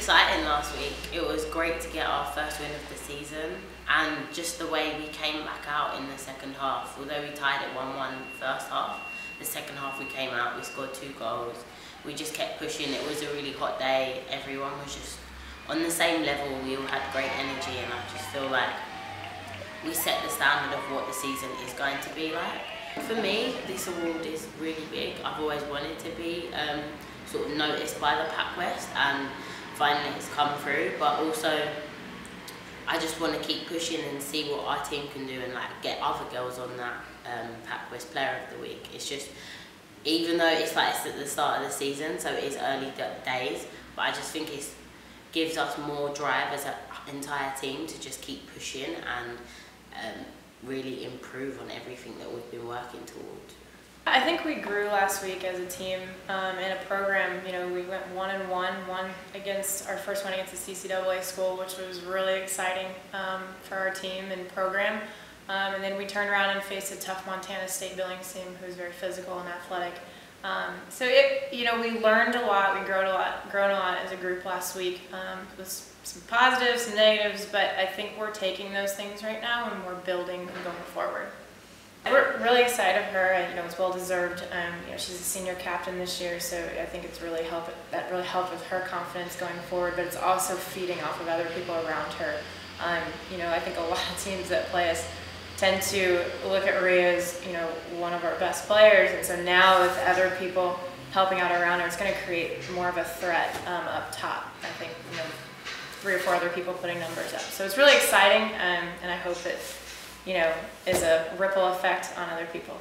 exciting last week. It was great to get our first win of the season and just the way we came back out in the second half. Although we tied it 1-1 first half, the second half we came out, we scored two goals. We just kept pushing. It was a really hot day. Everyone was just on the same level. We all had great energy and I just feel like we set the standard of what the season is going to be like. For me, this award is really big. I've always wanted to be um, sort of noticed by the PacWest and finally it's come through but also I just want to keep pushing and see what our team can do and like get other girls on that um, PacWest Player of the Week. It's just, even though it's like it's at the start of the season, so it is early days, but I just think it gives us more drive as an entire team to just keep pushing and um, really improve on everything that we've been working towards. I think we grew last week as a team um, in a program. You know, we went one and one, against our first one against the CCAA school, which was really exciting um, for our team and program. Um, and then we turned around and faced a tough Montana State Billings team who's very physical and athletic. Um, so it, you know, we learned a lot. We grown a lot, grown a lot as a group last week. Um, with some positives, some negatives, but I think we're taking those things right now and we're building and going forward. Really excited for her. You know, it's well deserved. Um, you know, she's a senior captain this year, so I think it's really helped. That really helped with her confidence going forward. But it's also feeding off of other people around her. Um, you know, I think a lot of teams that play us tend to look at Réa as you know one of our best players, and so now with other people helping out around her, it's going to create more of a threat um, up top. I think you know three or four other people putting numbers up. So it's really exciting, um, and I hope that you know, is a ripple effect on other people.